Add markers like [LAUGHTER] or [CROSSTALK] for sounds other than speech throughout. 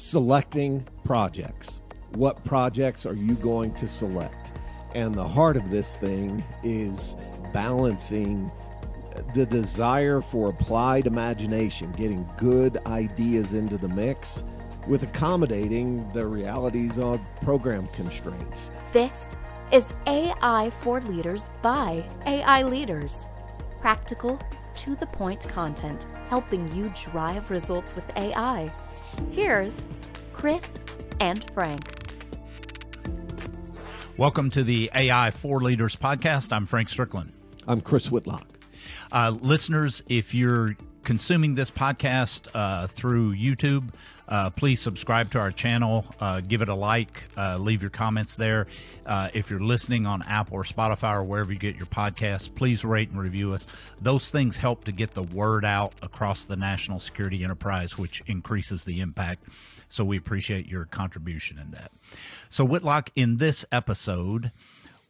selecting projects. What projects are you going to select? And the heart of this thing is balancing the desire for applied imagination, getting good ideas into the mix, with accommodating the realities of program constraints. This is AI for Leaders by AI Leaders. Practical, to the point content helping you drive results with AI. Here's Chris and Frank. Welcome to the AI for Leaders podcast. I'm Frank Strickland. I'm Chris Whitlock. Uh, listeners, if you're consuming this podcast uh, through YouTube, uh, please subscribe to our channel, uh, give it a like, uh, leave your comments there. Uh, if you're listening on Apple or Spotify or wherever you get your podcasts, please rate and review us. Those things help to get the word out across the national security enterprise, which increases the impact. So we appreciate your contribution in that. So, Whitlock, in this episode,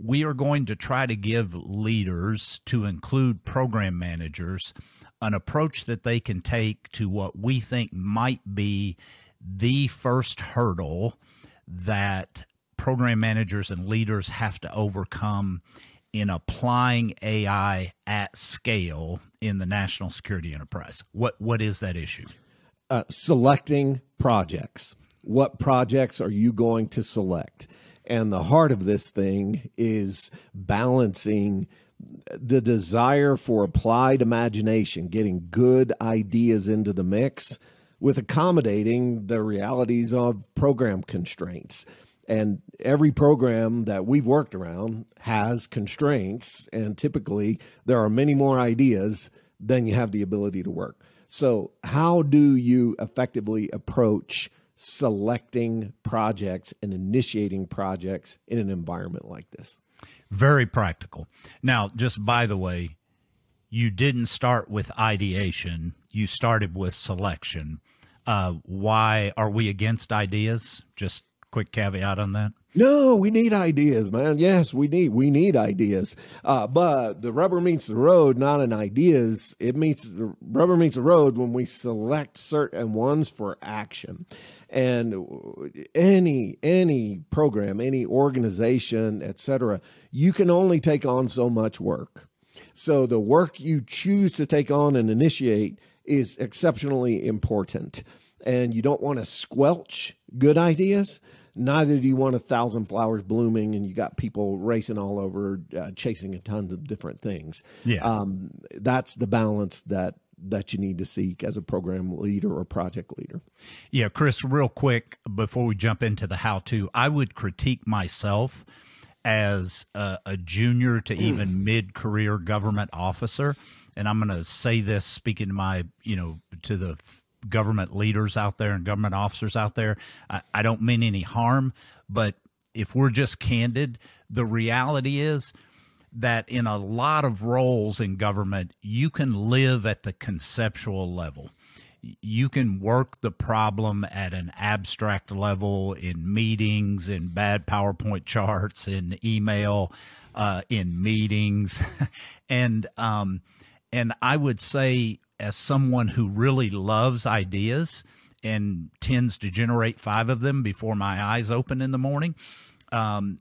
we are going to try to give leaders, to include program managers, an approach that they can take to what we think might be the first hurdle that program managers and leaders have to overcome in applying AI at scale in the national security enterprise. What what is that issue? Uh, selecting projects. What projects are you going to select? And the heart of this thing is balancing the desire for applied imagination, getting good ideas into the mix with accommodating the realities of program constraints. And every program that we've worked around has constraints, and typically there are many more ideas than you have the ability to work. So, how do you effectively approach selecting projects and initiating projects in an environment like this? Very practical. Now, just by the way, you didn't start with ideation, you started with selection. Uh, why are we against ideas? Just quick caveat on that. No, we need ideas, man. Yes, we need we need ideas. Uh, but the rubber meets the road, not in ideas. It meets the rubber meets the road when we select certain ones for action. And any any program, any organization, etc., you can only take on so much work. So the work you choose to take on and initiate is exceptionally important. And you don't want to squelch good ideas neither do you want a thousand flowers blooming and you got people racing all over uh, chasing a tons of different things yeah um, that's the balance that that you need to seek as a program leader or project leader yeah chris real quick before we jump into the how to i would critique myself as a, a junior to hmm. even mid-career government officer and i'm going to say this speaking to my you know to the government leaders out there and government officers out there. I, I don't mean any harm, but if we're just candid, the reality is that in a lot of roles in government, you can live at the conceptual level. You can work the problem at an abstract level in meetings, in bad PowerPoint charts, in email, uh, in meetings, [LAUGHS] and um, and I would say as someone who really loves ideas and tends to generate five of them before my eyes open in the morning. Um,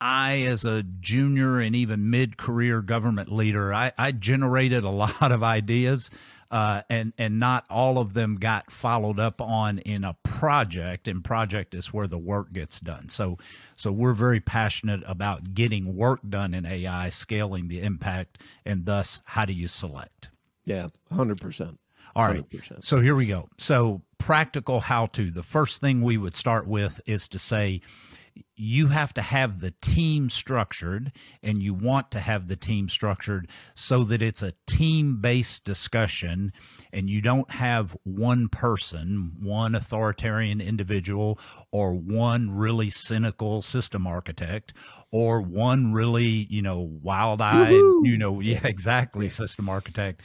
I, as a junior and even mid career government leader, I, I, generated a [LAUGHS] lot of ideas. Uh, and and not all of them got followed up on in a project. And project is where the work gets done. So so we're very passionate about getting work done in AI, scaling the impact, and thus how do you select? Yeah, 100%. All right. 100%. So here we go. So, practical how to. The first thing we would start with is to say, you have to have the team structured and you want to have the team structured so that it's a team based discussion and you don't have one person, one authoritarian individual, or one really cynical system architect, or one really, you know, wild eyed, you know, [LAUGHS] yeah, exactly, system architect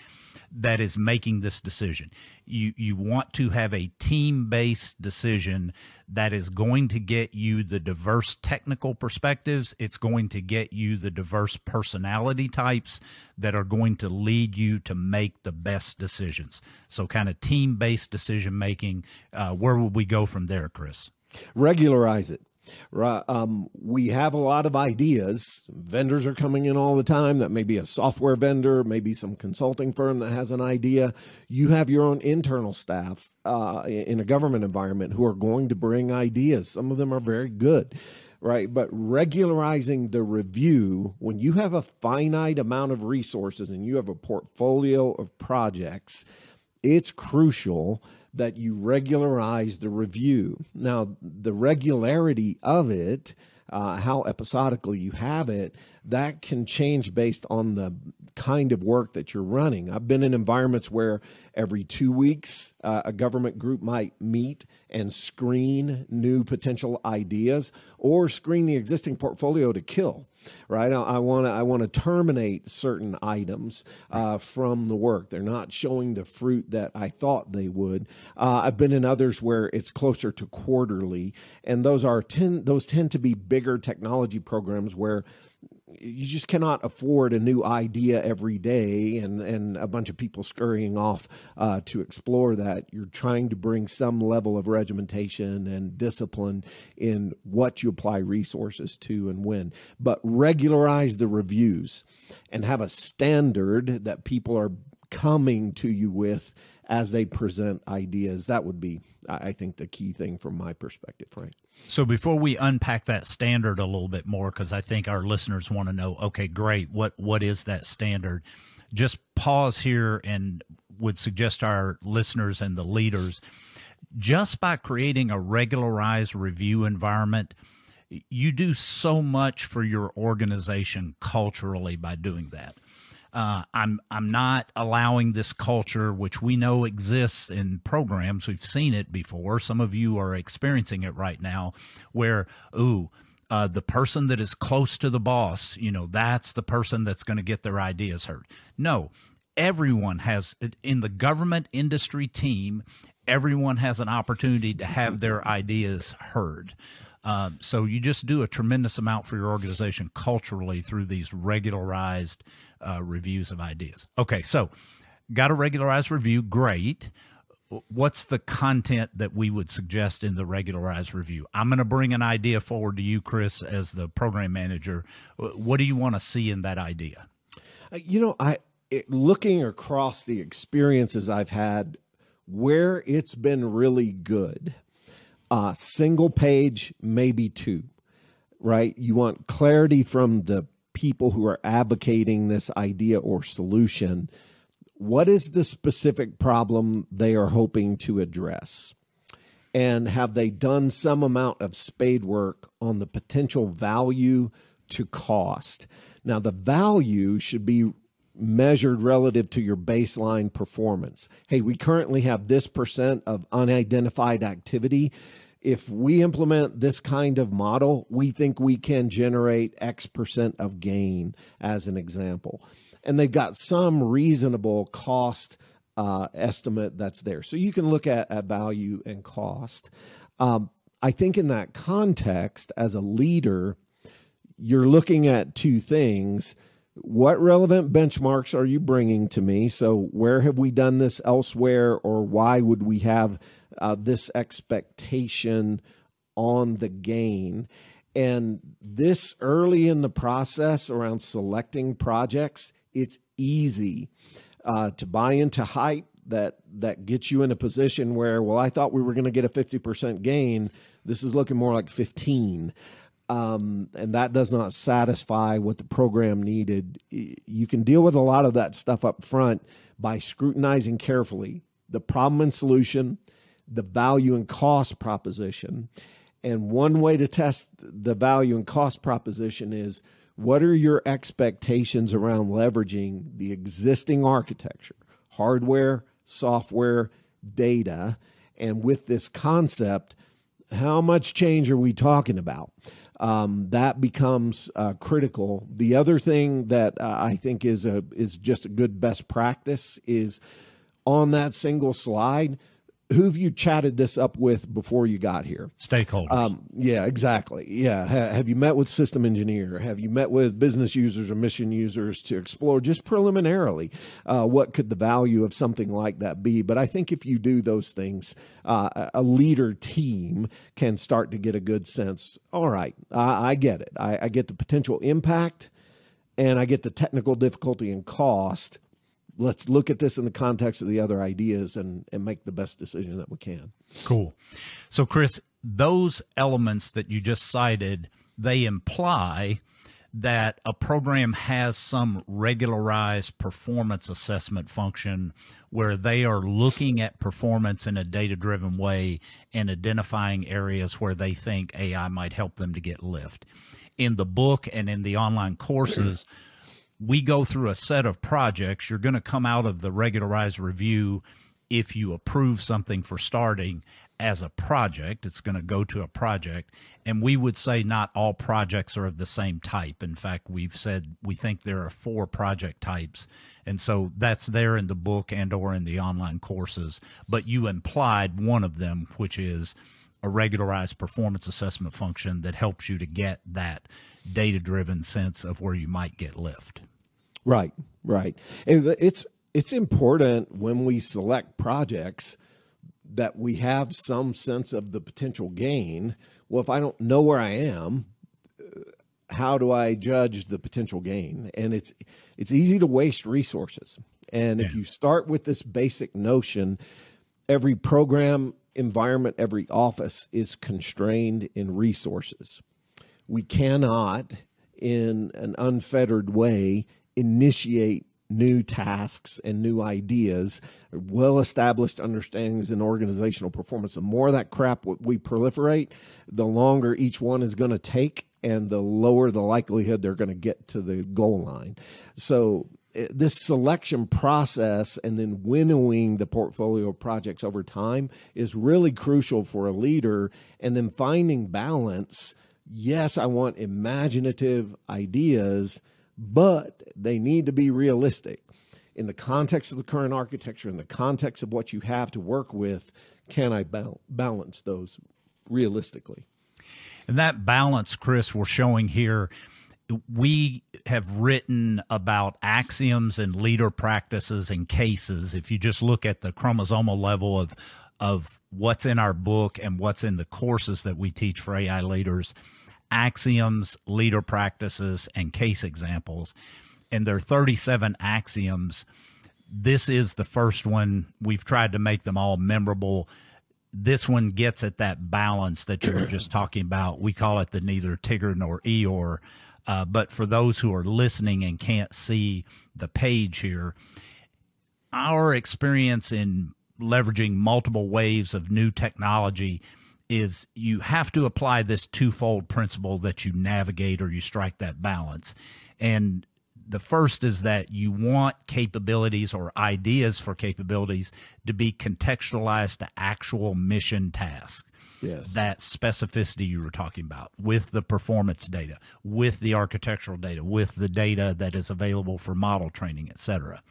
that is making this decision. You you want to have a team-based decision that is going to get you the diverse technical perspectives. It's going to get you the diverse personality types that are going to lead you to make the best decisions. So, kind of team-based decision making. Uh, where would we go from there, Chris? Regularize it. Um, we have a lot of ideas. Vendors are coming in all the time. That may be a software vendor, maybe some consulting firm that has an idea. You have your own internal staff uh, in a government environment who are going to bring ideas. Some of them are very good right? But regularizing the review, when you have a finite amount of resources and you have a portfolio of projects, it's crucial that you regularize the review. Now, the regularity of it, uh, how episodically you have it, that can change based on the kind of work that you're running. I've been in environments where every two weeks uh, a government group might meet and screen new potential ideas or screen the existing portfolio to kill right? I want to I want to terminate certain items uh, from the work. They're not showing the fruit that I thought they would. Uh, I've been in others where it's closer to quarterly, and those are ten, those tend to be bigger technology programs where you just cannot afford a new idea every day and, and a bunch of people scurrying off uh, to explore that. You're trying to bring some level of regimentation and discipline in what you apply resources to and when. But regularize the reviews and have a standard that people are coming to you with as they present ideas. That would be, I think, the key thing from my perspective, Frank. So before we unpack that standard a little bit more, because I think our listeners want to know, okay, great, what what is that standard? Just pause here and would suggest our listeners and the leaders, just by creating a regularized review environment, you do so much for your organization culturally by doing that. Uh, I'm I'm not allowing this culture, which we know exists in programs. We've seen it before. Some of you are experiencing it right now, where ooh. Uh, the person that is close to the boss, you know, that's the person that's going to get their ideas heard. No, everyone has in the government industry team, everyone has an opportunity to have their ideas heard. Um, so you just do a tremendous amount for your organization culturally through these regularized uh, reviews of ideas. Okay, so got a regularized review, great. What's the content that we would suggest in the regularized review? I'm going to bring an idea forward to you, Chris, as the program manager. What do you want to see in that idea? Uh, you know, I it, looking across the experiences I've had where it's been really good uh, single page, maybe two, right? You want clarity from the people who are advocating this idea or solution. What is the specific problem they are hoping to address? And have they done some amount of spade work on the potential value to cost? Now, the value should be measured relative to your baseline performance. Hey, we currently have this percent of unidentified activity. If we implement this kind of model, we think we can generate X percent of gain, as an example. And they've got some reasonable cost uh, estimate that's there. So you can look at, at value and cost. Um, I think in that context, as a leader, you're looking at two things what relevant benchmarks are you bringing to me? So, where have we done this elsewhere, or why would we have uh, this expectation on the gain? And this early in the process around selecting projects, it's easy uh, to buy into hype that that gets you in a position where, well, I thought we were going to get a 50% gain. This is looking more like 15 um, and that does not satisfy what the program needed. You can deal with a lot of that stuff up front by scrutinizing carefully the problem and solution, the value and cost proposition. And one way to test the value and cost proposition is what are your expectations around leveraging the existing architecture, hardware, software, data? And with this concept, how much change are we talking about? Um, that becomes uh, critical. The other thing that uh, I think is a is just a good best practice is on that single slide who've you chatted this up with before you got here? Stakeholders. Um, yeah, exactly. Yeah. Ha- have you met with system engineer? Have you met with business users or mission users to explore just preliminarily uh, what could the value of something like that be? But I think if you do those things, uh, a leader team can start to get a good sense. All right, I, I get it. I, I get the potential impact and I get the technical difficulty and cost let's look at this in the context of the other ideas and, and make the best decision that we can. Cool. So, Chris, those elements that you just cited, they imply that a program has some regularized performance assessment function where they are looking at performance in a data driven way and identifying areas where they think AI might help them to get lift. In the book and in the online courses, we go through a set of projects. You're going to come out of the regularized review if you approve something for starting as a project. It's going to go to a project. And we would say not all projects are of the same type. In fact, we've said we think there are four project types. And so that's there in the book and or in the online courses. But you implied one of them, which is a regularized performance assessment function that helps you to get that data driven sense of where you might get lift. Right, right. And it's it's important when we select projects that we have some sense of the potential gain. Well, if I don't know where I am, uh, how do I judge the potential gain? And it's it's easy to waste resources. And yeah. if you start with this basic notion, every program environment, every office is constrained in resources. We cannot in an unfettered way initiate new tasks and new ideas, well established understandings in organizational performance. The more that crap we proliferate, the longer each one is going to take and the lower the likelihood they're going to get to the goal line. So, eh, this selection process and then winnowing the portfolio of projects over time is really crucial for a leader. And then finding balance. Yes, I want imaginative ideas but they need to be realistic. In the context of the current architecture, in the context of what you have to work with, can I balance those realistically? And that balance, Chris, we're showing here we have written about axioms and leader practices and cases. If you just look at the chromosomal level of of what's in our book and what's in the courses that we teach for AI leaders, axioms, leader practices, and case examples. And there are 37 axioms. This is the first one. We've tried to make them all memorable. This one gets at that balance that you were just [CLEARS THROAT] talking about. We call it the neither Tigger nor Eeyore. Uh, but for those who are listening and can't see the page here, our experience in leveraging multiple waves of new technology is you have to apply this twofold principle that you navigate or you strike that balance. And the first is that you want capabilities or ideas for capabilities to be contextualized to actual mission tasks. Yes. That specificity you were talking about with the performance data, with the architectural data, with the data that is available for model training, et cetera.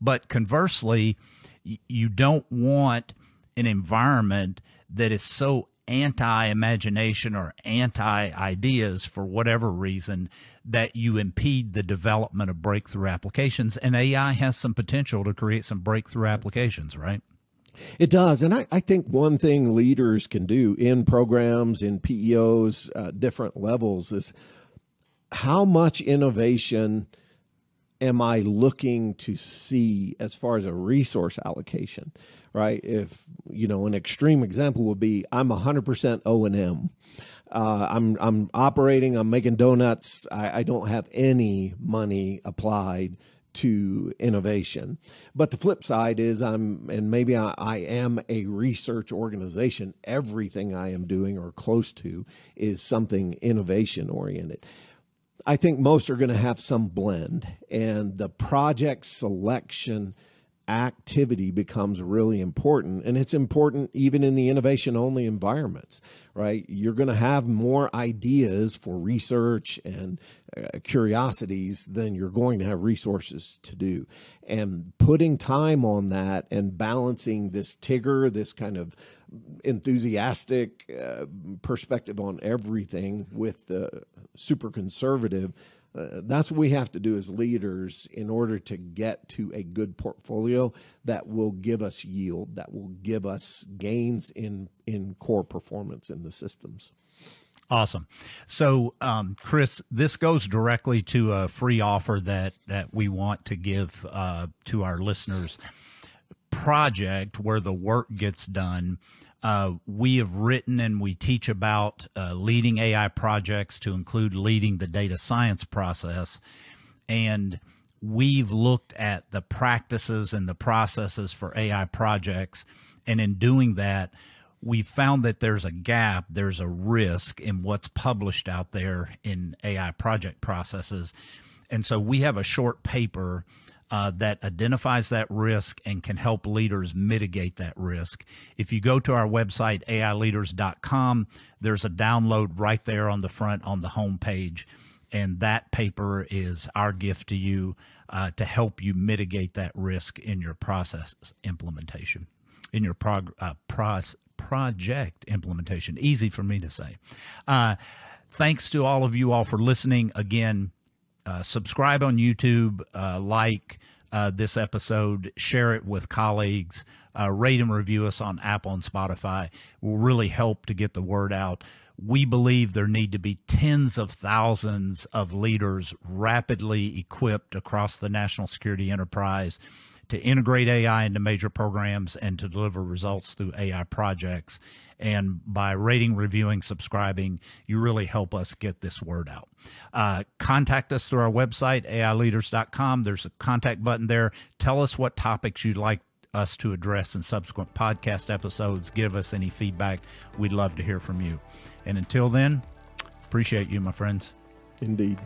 But conversely, you don't want an environment that is so anti imagination or anti ideas for whatever reason that you impede the development of breakthrough applications. And AI has some potential to create some breakthrough applications, right? It does. And I, I think one thing leaders can do in programs, in PEOs, uh, different levels is how much innovation am I looking to see as far as a resource allocation? right? If you know, an extreme example would be I'm 100% O and M. Uh, I'm I'm operating. I'm making donuts. I, I don't have any money applied to innovation. But the flip side is I'm, and maybe I, I, am a research organization. Everything I am doing or close to is something innovation oriented. I think most are going to have some blend, and the project selection activity becomes really important. And it's important even in the innovation only environments, right? You're going to have more ideas for research and uh, curiosities than you're going to have resources to do. And putting time on that and balancing this Tigger, this kind of enthusiastic uh, perspective on everything with the super conservative uh, that's what we have to do as leaders in order to get to a good portfolio that will give us yield, that will give us gains in in core performance in the systems. Awesome. So, um, Chris, this goes directly to a free offer that that we want to give uh, to our listeners. Project where the work gets done uh, we have written and we teach about uh, leading AI projects to include leading the data science process. And we've looked at the practices and the processes for AI projects. And in doing that, we found that there's a gap, there's a risk in what's published out there in AI project processes. And so we have a short paper uh, that identifies that risk and can help leaders mitigate that risk. If you go to our website, aileaders.com, there's a download right there on the front on the home page. And that paper is our gift to you uh, to help you mitigate that risk in your process implementation, in your prog- uh, pros- project implementation. Easy for me to say. Uh, thanks to all of you all for listening. Again, uh, subscribe on YouTube, uh, like uh, this episode, share it with colleagues, uh, rate and review us on Apple and Spotify. Will really help to get the word out. We believe there need to be tens of thousands of leaders rapidly equipped across the national security enterprise to integrate AI into major programs and to deliver results through AI projects. And by rating, reviewing, subscribing, you really help us get this word out. Uh, contact us through our website, aileaders.com. There's a contact button there. Tell us what topics you'd like us to address in subsequent podcast episodes. Give us any feedback. We'd love to hear from you. And until then, appreciate you, my friends. Indeed.